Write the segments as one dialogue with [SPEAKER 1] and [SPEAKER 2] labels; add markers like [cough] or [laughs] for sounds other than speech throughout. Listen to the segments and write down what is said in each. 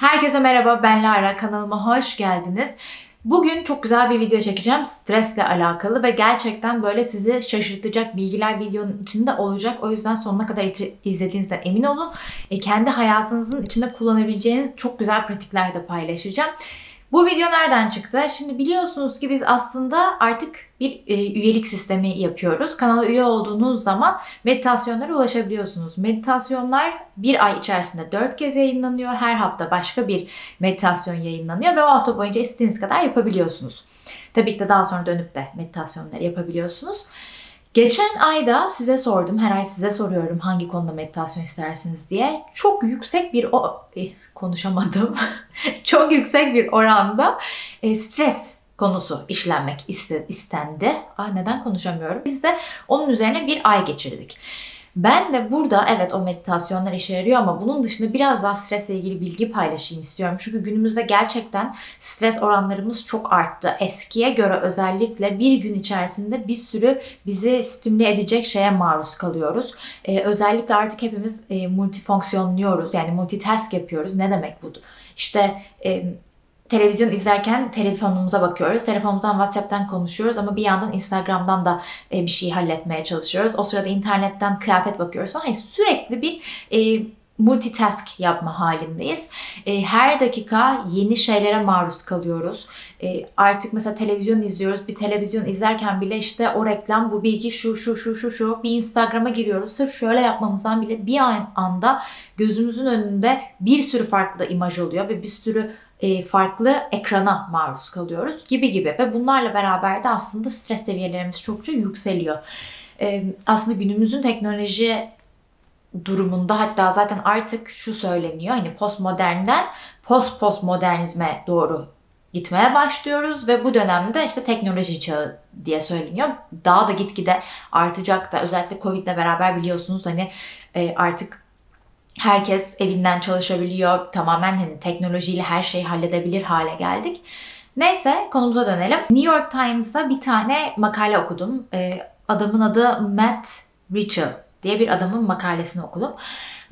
[SPEAKER 1] Herkese merhaba ben Lara kanalıma hoş geldiniz. Bugün çok güzel bir video çekeceğim stresle alakalı ve gerçekten böyle sizi şaşırtacak bilgiler videonun içinde olacak. O yüzden sonuna kadar izlediğinizden emin olun. E, kendi hayatınızın içinde kullanabileceğiniz çok güzel pratikler de paylaşacağım. Bu video nereden çıktı? Şimdi biliyorsunuz ki biz aslında artık bir e, üyelik sistemi yapıyoruz. Kanala üye olduğunuz zaman meditasyonlara ulaşabiliyorsunuz. Meditasyonlar bir ay içerisinde dört kez yayınlanıyor. Her hafta başka bir meditasyon yayınlanıyor ve o hafta boyunca istediğiniz kadar yapabiliyorsunuz. Tabii ki de daha sonra dönüp de meditasyonları yapabiliyorsunuz. Geçen ayda size sordum, her ay size soruyorum hangi konuda meditasyon istersiniz diye. Çok yüksek bir o eh, konuşamadım. [laughs] Çok yüksek bir oranda e, stres konusu işlenmek istendi. Ah neden konuşamıyorum? Biz de onun üzerine bir ay geçirdik. Ben de burada evet o meditasyonlar işe yarıyor ama bunun dışında biraz daha stresle ilgili bilgi paylaşayım istiyorum. Çünkü günümüzde gerçekten stres oranlarımız çok arttı. Eskiye göre özellikle bir gün içerisinde bir sürü bizi stimüle edecek şeye maruz kalıyoruz. Ee, özellikle artık hepimiz e, multifonksiyonluyoruz. Yani multitask yapıyoruz. Ne demek bu? İşte e, televizyon izlerken telefonumuza bakıyoruz. Telefonumuzdan WhatsApp'tan konuşuyoruz ama bir yandan Instagram'dan da e, bir şey halletmeye çalışıyoruz. O sırada internetten kıyafet bakıyoruz. Yani sürekli bir e, multitask yapma halindeyiz. E, her dakika yeni şeylere maruz kalıyoruz. E, artık mesela televizyon izliyoruz. Bir televizyon izlerken bile işte o reklam, bu bilgi şu şu şu şu şu bir Instagram'a giriyoruz. Sırf şöyle yapmamızdan bile bir anda gözümüzün önünde bir sürü farklı imaj oluyor ve bir sürü e, farklı ekrana maruz kalıyoruz gibi gibi ve bunlarla beraber de aslında stres seviyelerimiz çokça yükseliyor. E, aslında günümüzün teknoloji durumunda hatta zaten artık şu söyleniyor hani postmodernden post postmodernizme doğru gitmeye başlıyoruz ve bu dönemde işte teknoloji çağı diye söyleniyor. Daha da gitgide artacak da özellikle Covid ile beraber biliyorsunuz hani e, artık herkes evinden çalışabiliyor. Tamamen hani teknolojiyle her şeyi halledebilir hale geldik. Neyse konumuza dönelim. New York Times'da bir tane makale okudum. Ee, adamın adı Matt Richel diye bir adamın makalesini okudum.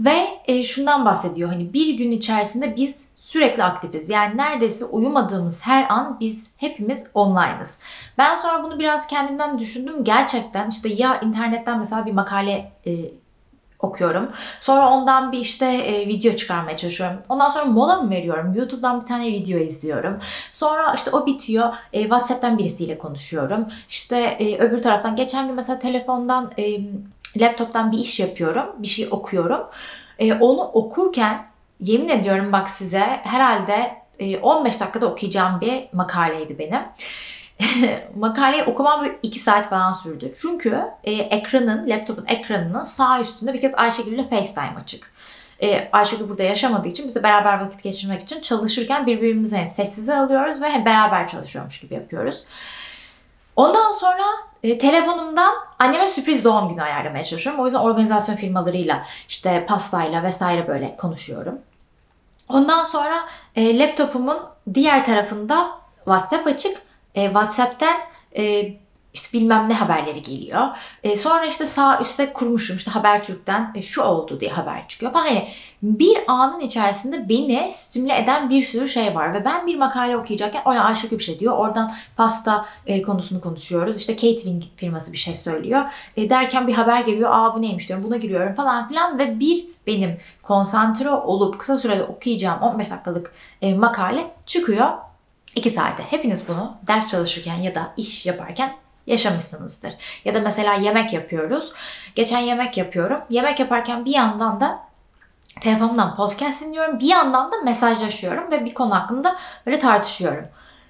[SPEAKER 1] Ve e, şundan bahsediyor. Hani bir gün içerisinde biz sürekli aktifiz. Yani neredeyse uyumadığımız her an biz hepimiz online'ız. Ben sonra bunu biraz kendimden düşündüm. Gerçekten işte ya internetten mesela bir makale e, okuyorum. Sonra ondan bir işte e, video çıkarmaya çalışıyorum. Ondan sonra mola mı veriyorum? YouTube'dan bir tane video izliyorum. Sonra işte o bitiyor. E, WhatsApp'tan birisiyle konuşuyorum. İşte e, öbür taraftan geçen gün mesela telefondan e, laptop'tan bir iş yapıyorum. Bir şey okuyorum. E, onu okurken yemin ediyorum bak size herhalde e, 15 dakikada okuyacağım bir makaleydi benim. [laughs] makaleyi okumam böyle 2 saat falan sürdü. Çünkü e, ekranın, laptopun ekranının sağ üstünde bir kez Ayşegül ile FaceTime açık. E, Ayşegül burada yaşamadığı için biz beraber vakit geçirmek için çalışırken birbirimizi yani sessize alıyoruz ve beraber çalışıyormuş gibi yapıyoruz. Ondan sonra e, telefonumdan anneme sürpriz doğum günü ayarlamaya çalışıyorum. O yüzden organizasyon firmalarıyla işte pastayla vesaire böyle konuşuyorum. Ondan sonra e, laptopumun diğer tarafında WhatsApp açık e, WhatsApp'ten e, işte bilmem ne haberleri geliyor. E, sonra işte sağ üstte kurmuşum işte Habertürk'ten e, şu oldu diye haber çıkıyor. Hani bir anın içerisinde beni stimüle eden bir sürü şey var ve ben bir makale okuyacakken orada Ayşe bir şey diyor. Oradan pasta e, konusunu konuşuyoruz. İşte catering firması bir şey söylüyor. E, derken bir haber geliyor. Aa bu neymiş diyorum. Buna giriyorum falan filan ve bir benim konsantre olup kısa sürede okuyacağım 15 dakikalık e, makale çıkıyor 2 saate. Hepiniz bunu ders çalışırken ya da iş yaparken yaşamışsınızdır. Ya da mesela yemek yapıyoruz. Geçen yemek yapıyorum. Yemek yaparken bir yandan da telefonumdan podcast dinliyorum. Bir yandan da mesajlaşıyorum ve bir konu hakkında böyle tartışıyorum.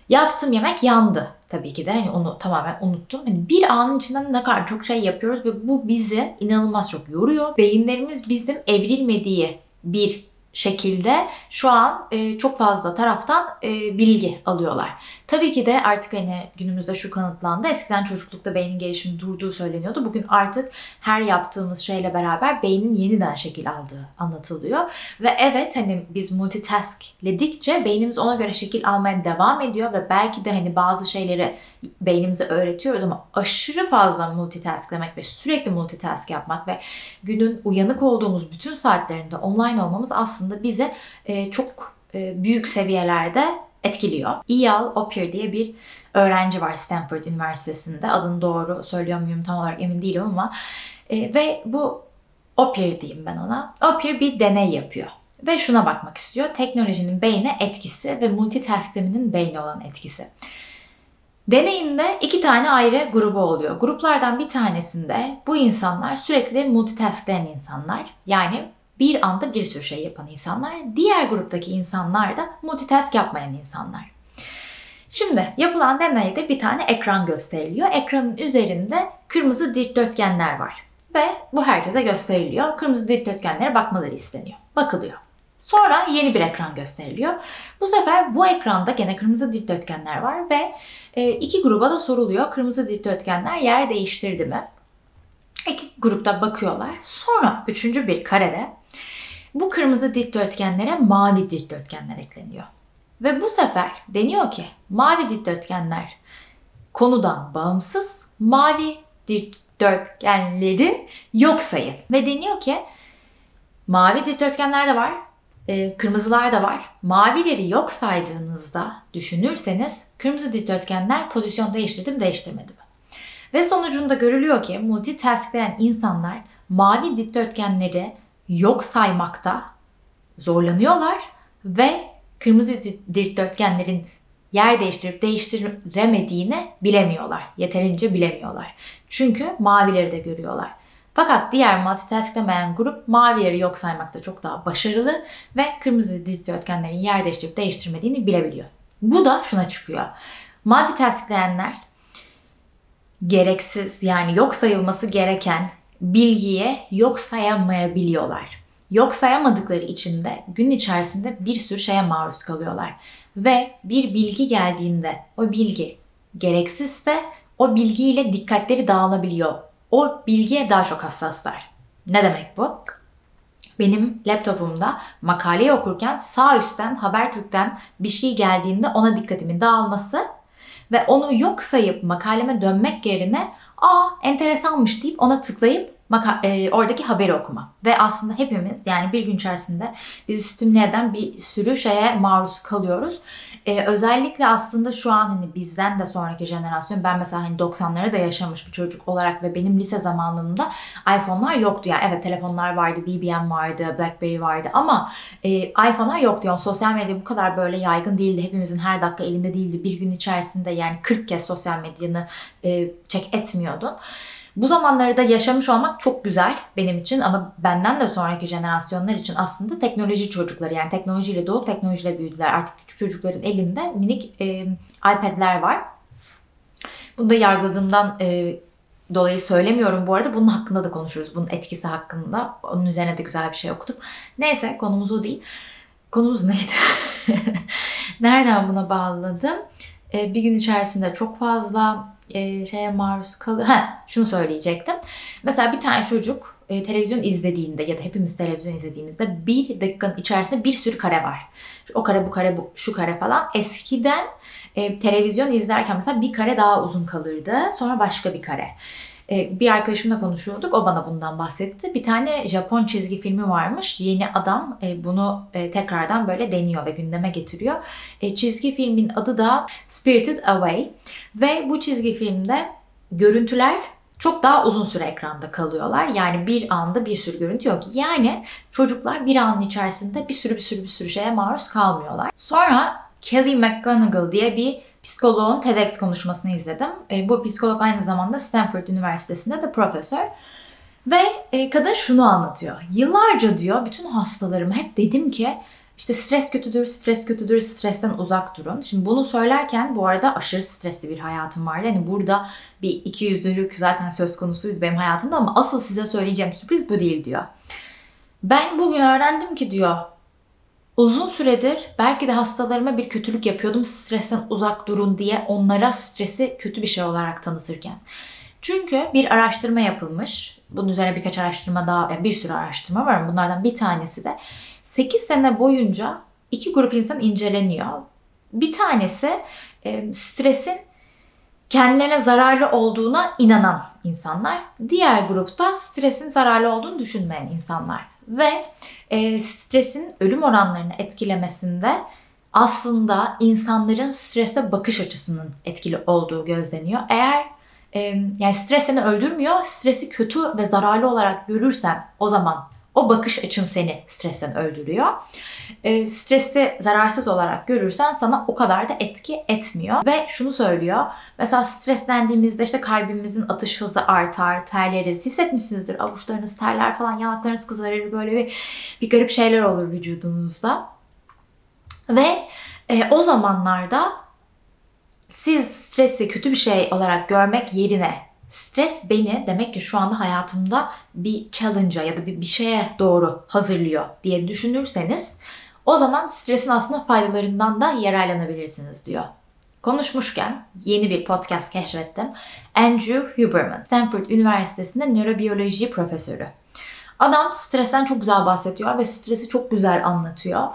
[SPEAKER 1] Yaptığım yemek yandı tabii ki de. Hani onu tamamen unuttum. Hani bir anın içinden ne kadar çok şey yapıyoruz ve bu bizi inanılmaz çok yoruyor. Beyinlerimiz bizim evrilmediği bir şekilde şu an e, çok fazla taraftan e, bilgi alıyorlar. Tabii ki de artık hani günümüzde şu kanıtlandı. Eskiden çocuklukta beynin gelişimi durduğu söyleniyordu. Bugün artık her yaptığımız şeyle beraber beynin yeniden şekil aldığı anlatılıyor. Ve evet hani biz multitaskledikçe beynimiz ona göre şekil almaya devam ediyor ve belki de hani bazı şeyleri beynimize öğretiyoruz ama aşırı fazla multitask demek ve sürekli multitask yapmak ve günün uyanık olduğumuz bütün saatlerinde online olmamız aslında bize e, çok e, büyük seviyelerde etkiliyor. Eyal Opier diye bir öğrenci var Stanford Üniversitesi'nde. Adını doğru söylüyor muyum tam olarak emin değilim ama e, ve bu Opier diyeyim ben ona. Opier bir deney yapıyor. Ve şuna bakmak istiyor. Teknolojinin beyne etkisi ve multitasking'in beyne olan etkisi. Deneyinde iki tane ayrı grubu oluyor. Gruplardan bir tanesinde bu insanlar sürekli multitaskleyen insanlar. Yani bir anda bir sürü şey yapan insanlar. Diğer gruptaki insanlar da multitask yapmayan insanlar. Şimdi yapılan deneyde bir tane ekran gösteriliyor. Ekranın üzerinde kırmızı dikdörtgenler var. Ve bu herkese gösteriliyor. Kırmızı dikdörtgenlere bakmaları isteniyor. Bakılıyor. Sonra yeni bir ekran gösteriliyor. Bu sefer bu ekranda gene kırmızı dikdörtgenler var ve e, iki gruba da soruluyor. Kırmızı dikdörtgenler yer değiştirdi mi? İki grupta bakıyorlar. Sonra üçüncü bir karede bu kırmızı dikdörtgenlere mavi dikdörtgenler ekleniyor. Ve bu sefer deniyor ki mavi dikdörtgenler konudan bağımsız mavi dikdörtgenleri yok sayın. Ve deniyor ki mavi dikdörtgenler de var, e, kırmızılar da var. Mavileri yok saydığınızda düşünürseniz kırmızı dikdörtgenler pozisyon değiştirdi mi değiştirmedi mi? Ve sonucunda görülüyor ki multitaskleyen insanlar mavi dikdörtgenleri yok saymakta zorlanıyorlar ve kırmızı dikdörtgenlerin yer değiştirip değiştiremediğini bilemiyorlar. Yeterince bilemiyorlar. Çünkü mavileri de görüyorlar. Fakat diğer multitasklemeyen grup mavileri yok saymakta çok daha başarılı ve kırmızı dikdörtgenlerin yer değiştirip değiştirmediğini bilebiliyor. Bu da şuna çıkıyor. Multitaskleyenler gereksiz yani yok sayılması gereken bilgiye yok sayamayabiliyorlar. Yok sayamadıkları için de gün içerisinde bir sürü şeye maruz kalıyorlar. Ve bir bilgi geldiğinde o bilgi gereksizse o bilgiyle dikkatleri dağılabiliyor. O bilgiye daha çok hassaslar. Ne demek bu? Benim laptopumda makaleyi okurken sağ üstten Habertürk'ten bir şey geldiğinde ona dikkatimin dağılması ve onu yok sayıp makaleme dönmek yerine aa enteresanmış deyip ona tıklayıp maka- e, oradaki haberi okuma. Ve aslında hepimiz yani bir gün içerisinde bizi stimüle eden bir sürü şeye maruz kalıyoruz. E, özellikle aslında şu an hani bizden de sonraki jenerasyon ben mesela hani 90'ları da yaşamış bir çocuk olarak ve benim lise zamanımda iPhone'lar yoktu. Yani evet telefonlar vardı, BBM vardı, BlackBerry vardı ama e, iPhone'lar yoktu. Yani sosyal medya bu kadar böyle yaygın değildi. Hepimizin her dakika elinde değildi. Bir gün içerisinde yani 40 kez sosyal medyanı e, check etmiyordun. Bu zamanları da yaşamış olmak çok güzel benim için ama benden de sonraki jenerasyonlar için aslında teknoloji çocukları yani teknolojiyle doğup teknolojiyle büyüdüler. Artık küçük çocukların elinde minik e, iPad'ler var. Bunu da yargıladığımdan e, dolayı söylemiyorum bu arada. Bunun hakkında da konuşuruz. Bunun etkisi hakkında. Onun üzerine de güzel bir şey okudum. Neyse konumuz o değil. Konumuz neydi? [laughs] Nereden buna bağladım? E, bir gün içerisinde çok fazla e, şeye maruz kalıyor. Ha, şunu söyleyecektim. Mesela bir tane çocuk e, televizyon izlediğinde ya da hepimiz televizyon izlediğimizde bir dakikanın içerisinde bir sürü kare var. O kare, bu kare, bu, şu kare falan. Eskiden e, televizyon izlerken mesela bir kare daha uzun kalırdı. Sonra başka bir kare. E, bir arkadaşımla konuşuyorduk. O bana bundan bahsetti. Bir tane Japon çizgi filmi varmış. Yeni adam e, bunu e, tekrardan böyle deniyor ve gündeme getiriyor. Çizgi filmin adı da Spirited Away. Ve bu çizgi filmde görüntüler çok daha uzun süre ekranda kalıyorlar. Yani bir anda bir sürü görüntü yok. Yani çocuklar bir anın içerisinde bir sürü bir sürü bir sürü şeye maruz kalmıyorlar. Sonra Kelly McGonigal diye bir psikoloğun TEDx konuşmasını izledim. E, bu psikolog aynı zamanda Stanford Üniversitesi'nde de profesör. Ve e, kadın şunu anlatıyor. Yıllarca diyor bütün hastalarıma hep dedim ki işte stres kötüdür, stres kötüdür, stresten uzak durun. Şimdi bunu söylerken bu arada aşırı stresli bir hayatım vardı. Yani burada bir iki yüzlülük zaten söz konusuydu benim hayatımda ama asıl size söyleyeceğim sürpriz bu değil diyor. Ben bugün öğrendim ki diyor Uzun süredir belki de hastalarıma bir kötülük yapıyordum stresten uzak durun diye onlara stresi kötü bir şey olarak tanıtırken. Çünkü bir araştırma yapılmış. Bunun üzerine birkaç araştırma daha, bir sürü araştırma var. Bunlardan bir tanesi de 8 sene boyunca iki grup insan inceleniyor. Bir tanesi e, stresin kendilerine zararlı olduğuna inanan insanlar. Diğer grupta stresin zararlı olduğunu düşünmeyen insanlar. Ve e, stresin ölüm oranlarını etkilemesinde aslında insanların strese bakış açısının etkili olduğu gözleniyor. Eğer e, yani stres seni öldürmüyor, stresi kötü ve zararlı olarak görürsen o zaman o bakış açın seni stresten öldürüyor. E, stresi zararsız olarak görürsen sana o kadar da etki etmiyor. Ve şunu söylüyor. Mesela streslendiğimizde işte kalbimizin atış hızı artar, terleriz. Hissetmişsinizdir avuçlarınız terler falan, yanaklarınız kızarır böyle bir, bir garip şeyler olur vücudunuzda. Ve e, o zamanlarda siz stresi kötü bir şey olarak görmek yerine stres beni demek ki şu anda hayatımda bir challenge'a ya da bir, bir şeye doğru hazırlıyor diye düşünürseniz o zaman stresin aslında faydalarından da yararlanabilirsiniz diyor. Konuşmuşken yeni bir podcast keşfettim. Andrew Huberman, Stanford Üniversitesi'nde nörobiyoloji profesörü. Adam stresten çok güzel bahsediyor ve stresi çok güzel anlatıyor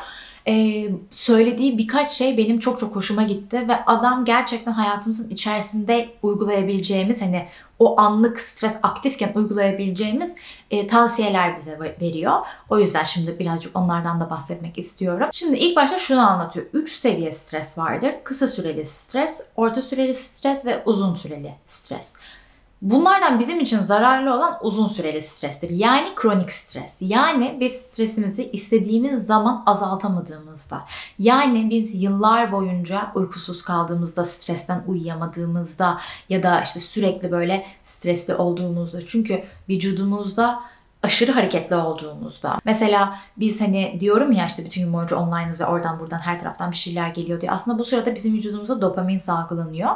[SPEAKER 1] e, söylediği birkaç şey benim çok çok hoşuma gitti ve adam gerçekten hayatımızın içerisinde uygulayabileceğimiz hani o anlık stres aktifken uygulayabileceğimiz e, tavsiyeler bize veriyor. O yüzden şimdi birazcık onlardan da bahsetmek istiyorum. Şimdi ilk başta şunu anlatıyor. 3 seviye stres vardır. Kısa süreli stres, orta süreli stres ve uzun süreli stres. Bunlardan bizim için zararlı olan uzun süreli strestir. Yani kronik stres. Yani biz stresimizi istediğimiz zaman azaltamadığımızda. Yani biz yıllar boyunca uykusuz kaldığımızda, stresten uyuyamadığımızda ya da işte sürekli böyle stresli olduğumuzda. Çünkü vücudumuzda aşırı hareketli olduğumuzda. Mesela biz hani diyorum ya işte bütün gün boyunca online'ız ve oradan buradan her taraftan bir şeyler geliyor diye. Aslında bu sırada bizim vücudumuzda dopamin salgılanıyor.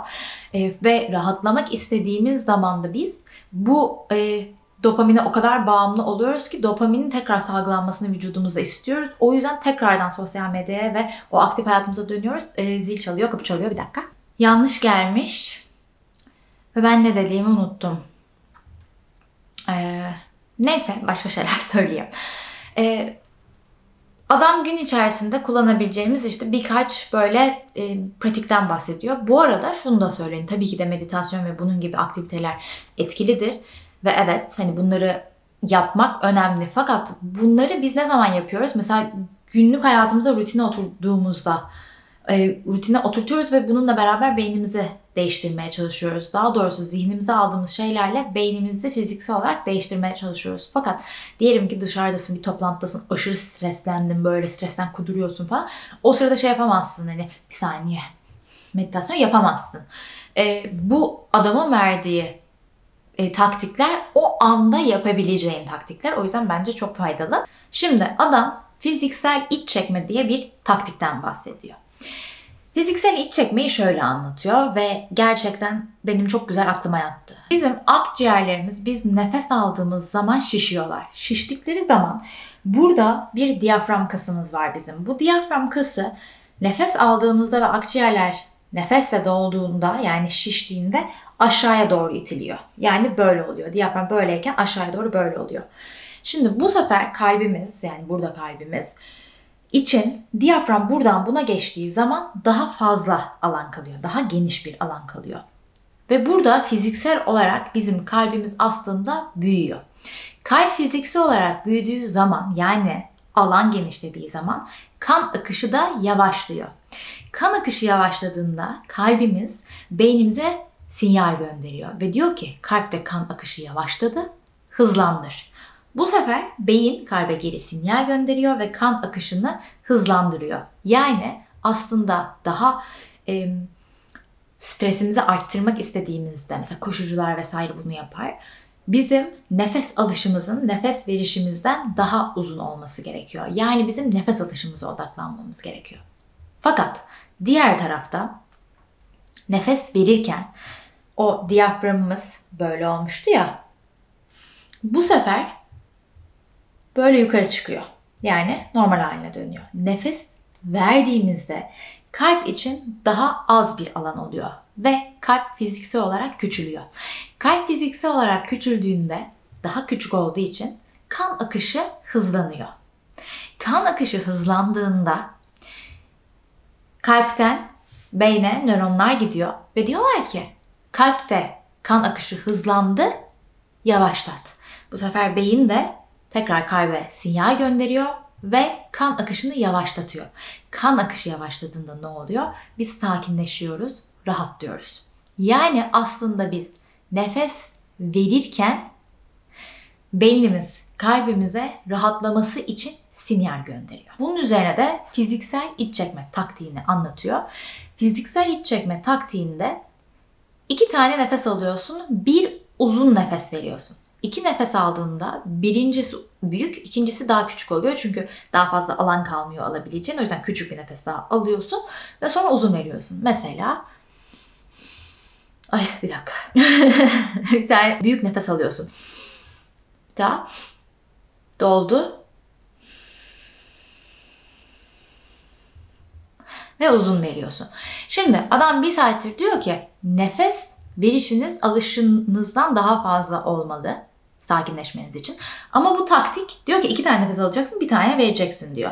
[SPEAKER 1] E, ve rahatlamak istediğimiz zaman da biz bu e, dopamine o kadar bağımlı oluyoruz ki dopaminin tekrar salgılanmasını vücudumuzda istiyoruz. O yüzden tekrardan sosyal medyaya ve o aktif hayatımıza dönüyoruz. E, zil çalıyor, kapı çalıyor bir dakika. Yanlış gelmiş ve ben ne dediğimi unuttum. Eee Neyse başka şeyler [laughs] söyleyeyim. Ee, adam gün içerisinde kullanabileceğimiz işte birkaç böyle e, pratikten bahsediyor. Bu arada şunu da söyleyin. Tabii ki de meditasyon ve bunun gibi aktiviteler etkilidir. Ve evet hani bunları yapmak önemli. Fakat bunları biz ne zaman yapıyoruz? Mesela günlük hayatımıza rutine oturduğumuzda e, rutine oturtuyoruz ve bununla beraber beynimizi değiştirmeye çalışıyoruz. Daha doğrusu zihnimize aldığımız şeylerle beynimizi fiziksel olarak değiştirmeye çalışıyoruz. Fakat diyelim ki dışarıdasın, bir toplantıdasın, aşırı streslendin, böyle stresten kuduruyorsun falan. O sırada şey yapamazsın hani bir saniye meditasyon yapamazsın. E, bu adamın verdiği e, taktikler o anda yapabileceğin taktikler. O yüzden bence çok faydalı. Şimdi adam fiziksel iç çekme diye bir taktikten bahsediyor. Fiziksel iç çekmeyi şöyle anlatıyor ve gerçekten benim çok güzel aklıma yattı. Bizim akciğerlerimiz biz nefes aldığımız zaman şişiyorlar. Şiştikleri zaman burada bir diyafram kasımız var bizim. Bu diyafram kası nefes aldığımızda ve akciğerler nefesle dolduğunda yani şiştiğinde aşağıya doğru itiliyor. Yani böyle oluyor. Diyafram böyleyken aşağıya doğru böyle oluyor. Şimdi bu sefer kalbimiz yani burada kalbimiz için diyafram buradan buna geçtiği zaman daha fazla alan kalıyor. Daha geniş bir alan kalıyor. Ve burada fiziksel olarak bizim kalbimiz aslında büyüyor. Kalp fiziksel olarak büyüdüğü zaman yani alan genişlediği zaman kan akışı da yavaşlıyor. Kan akışı yavaşladığında kalbimiz beynimize sinyal gönderiyor ve diyor ki kalpte kan akışı yavaşladı, hızlandır. Bu sefer beyin kalbe geri sinyal gönderiyor ve kan akışını hızlandırıyor. Yani aslında daha e, stresimizi arttırmak istediğimizde mesela koşucular vesaire bunu yapar. Bizim nefes alışımızın nefes verişimizden daha uzun olması gerekiyor. Yani bizim nefes alışımıza odaklanmamız gerekiyor. Fakat diğer tarafta nefes verirken o diyaframımız böyle olmuştu ya. Bu sefer böyle yukarı çıkıyor. Yani normal haline dönüyor. Nefes verdiğimizde kalp için daha az bir alan oluyor ve kalp fiziksel olarak küçülüyor. Kalp fiziksel olarak küçüldüğünde daha küçük olduğu için kan akışı hızlanıyor. Kan akışı hızlandığında kalpten beyne nöronlar gidiyor ve diyorlar ki kalpte kan akışı hızlandı, yavaşlat. Bu sefer beyin de tekrar kalbe sinyal gönderiyor ve kan akışını yavaşlatıyor. Kan akışı yavaşladığında ne oluyor? Biz sakinleşiyoruz, rahatlıyoruz. Yani aslında biz nefes verirken beynimiz kalbimize rahatlaması için sinyal gönderiyor. Bunun üzerine de fiziksel iç çekme taktiğini anlatıyor. Fiziksel iç çekme taktiğinde iki tane nefes alıyorsun, bir uzun nefes veriyorsun. İki nefes aldığında birincisi büyük, ikincisi daha küçük oluyor. Çünkü daha fazla alan kalmıyor alabileceğin. O yüzden küçük bir nefes daha alıyorsun ve sonra uzun veriyorsun. Mesela Ay bir dakika. [laughs] Güzel büyük nefes alıyorsun. Bir daha. Doldu. Ve uzun veriyorsun. Şimdi adam bir saattir diyor ki nefes verişiniz alışınızdan daha fazla olmalı sakinleşmeniz için. Ama bu taktik diyor ki iki tane nefes alacaksın bir tane vereceksin diyor.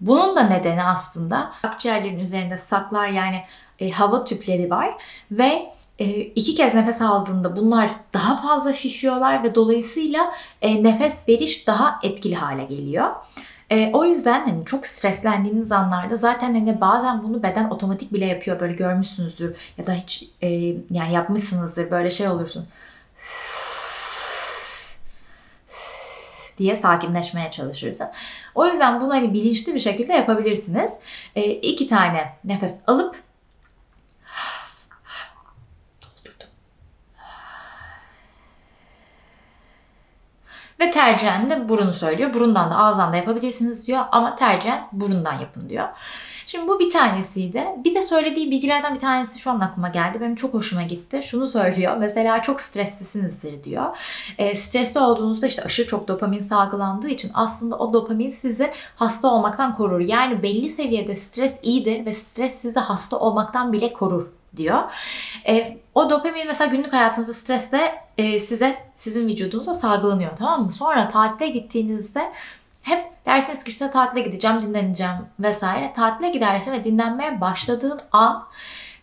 [SPEAKER 1] Bunun da nedeni aslında akciğerlerin üzerinde saklar yani e, hava tüpleri var ve e, iki kez nefes aldığında bunlar daha fazla şişiyorlar ve dolayısıyla e, nefes veriş daha etkili hale geliyor. E, o yüzden hani çok streslendiğiniz anlarda zaten hani bazen bunu beden otomatik bile yapıyor böyle görmüşsünüzdür ya da hiç e, yani yapmışsınızdır böyle şey olursun diye sakinleşmeye çalışırsın. O yüzden bunu hani bilinçli bir şekilde yapabilirsiniz. E, iki tane nefes alıp Ve tercihen de burunu söylüyor. Burundan da ağızdan da yapabilirsiniz diyor ama tercihen burundan yapın diyor. Şimdi bu bir tanesiydi. Bir de söylediği bilgilerden bir tanesi şu an aklıma geldi. Benim çok hoşuma gitti. Şunu söylüyor. [laughs] Mesela çok streslisinizdir diyor. E, stresli olduğunuzda işte aşırı çok dopamin salgılandığı için aslında o dopamin sizi hasta olmaktan korur. Yani belli seviyede stres iyidir ve stres sizi hasta olmaktan bile korur diyor. E, o dopamin mesela günlük hayatınızda stresle e, size sizin vücudunuza salgılanıyor tamam mı? Sonra tatile gittiğinizde hep dersiniz ki işte tatile gideceğim, dinleneceğim vesaire. Tatile gidersin ve dinlenmeye başladığın an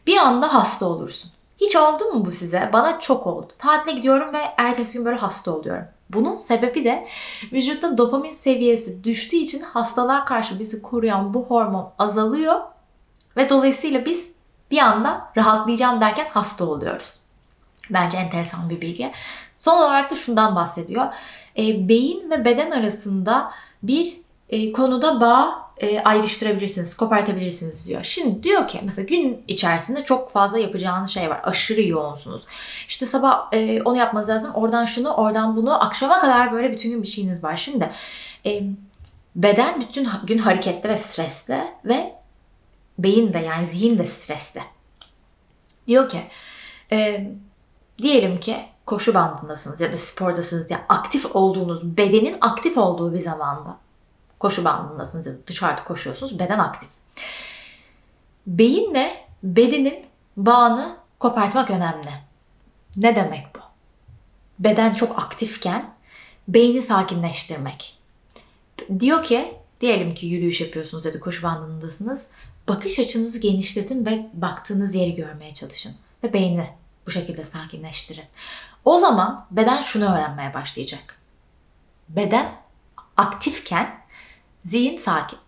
[SPEAKER 1] bir anda hasta olursun. Hiç oldu mu bu size? Bana çok oldu. Tatile gidiyorum ve ertesi gün böyle hasta oluyorum. Bunun sebebi de vücutta dopamin seviyesi düştüğü için hastalığa karşı bizi koruyan bu hormon azalıyor ve dolayısıyla biz bir anda rahatlayacağım derken hasta oluyoruz. Bence enteresan bir bilgi. Son olarak da şundan bahsediyor. E, beyin ve beden arasında bir e, konuda bağ e, ayrıştırabilirsiniz, kopartabilirsiniz diyor. Şimdi diyor ki mesela gün içerisinde çok fazla yapacağınız şey var. Aşırı yoğunsunuz. İşte sabah e, onu yapmanız lazım. Oradan şunu, oradan bunu. Akşama kadar böyle bütün gün bir şeyiniz var. Şimdi e, beden bütün gün hareketli ve stresli ve beyin de yani zihin de stresli. Diyor ki e, diyelim ki koşu bandındasınız ya da spordasınız ya aktif olduğunuz bedenin aktif olduğu bir zamanda koşu bandındasınız ya da dışarıda koşuyorsunuz beden aktif. Beyinle bedenin bağını kopartmak önemli. Ne demek bu? Beden çok aktifken beyni sakinleştirmek. Diyor ki diyelim ki yürüyüş yapıyorsunuz ya da koşu bandındasınız bakış açınızı genişletin ve baktığınız yeri görmeye çalışın. Ve beyni bu şekilde sakinleştirin. O zaman beden şunu öğrenmeye başlayacak. Beden aktifken zihin sakin.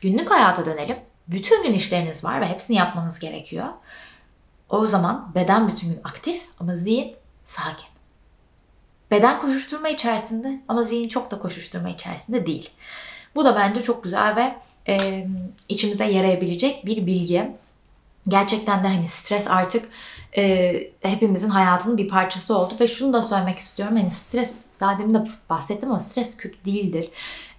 [SPEAKER 1] Günlük hayata dönelim. Bütün gün işleriniz var ve hepsini yapmanız gerekiyor. O zaman beden bütün gün aktif ama zihin sakin. Beden koşuşturma içerisinde ama zihin çok da koşuşturma içerisinde değil. Bu da bence çok güzel ve e, içimize yarayabilecek bir bilgi. Gerçekten de hani stres artık e, hepimizin hayatının bir parçası oldu ve şunu da söylemek istiyorum. Hani stres daha demin de bahsettim ama stres kötü değildir.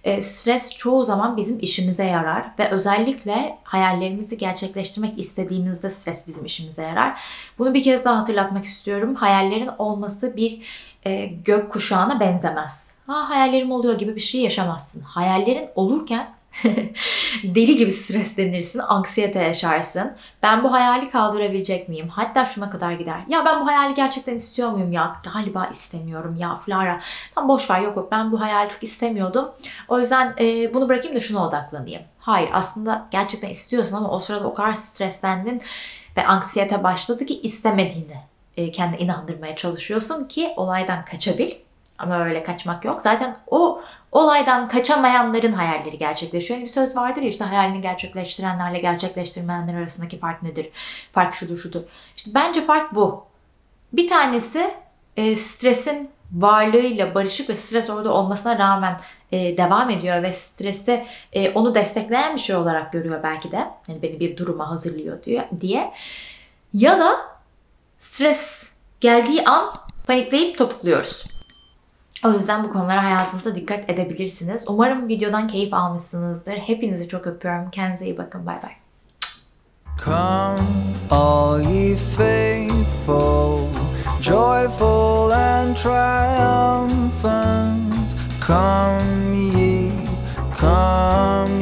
[SPEAKER 1] E, stres çoğu zaman bizim işimize yarar ve özellikle hayallerimizi gerçekleştirmek istediğimizde stres bizim işimize yarar. Bunu bir kez daha hatırlatmak istiyorum. Hayallerin olması bir e, gök kuşağına benzemez. Ha hayallerim oluyor gibi bir şey yaşamazsın. Hayallerin olurken [laughs] Deli gibi streslenirsin, anksiyete yaşarsın. Ben bu hayali kaldırabilecek miyim? Hatta şuna kadar gider. Ya ben bu hayali gerçekten istiyor muyum ya? Galiba istemiyorum ya Flara. Tam boş ver yok yok ben bu hayali çok istemiyordum. O yüzden e, bunu bırakayım da şuna odaklanayım. Hayır aslında gerçekten istiyorsun ama o sırada o kadar streslendin ve anksiyete başladı ki istemediğini e, kendine inandırmaya çalışıyorsun ki olaydan kaçabil. Ama öyle kaçmak yok. Zaten o olaydan kaçamayanların hayalleri gerçekleşiyor. Bir söz vardır ya işte hayalini gerçekleştirenlerle gerçekleştirmeyenler arasındaki fark nedir? Fark şudur şudur. İşte bence fark bu. Bir tanesi e, stresin varlığıyla barışık ve stres orada olmasına rağmen e, devam ediyor ve stresi e, onu destekleyen bir şey olarak görüyor belki de. Yani beni bir duruma hazırlıyor diyor, diye. Ya da stres geldiği an panikleyip topukluyoruz. O yüzden bu konulara hayatınızda dikkat edebilirsiniz. Umarım videodan keyif almışsınızdır. Hepinizi çok öpüyorum. Kendinize iyi bakın. Bay bay.
[SPEAKER 2] Come all ye faithful, joyful and triumphant. Come ye, come ye.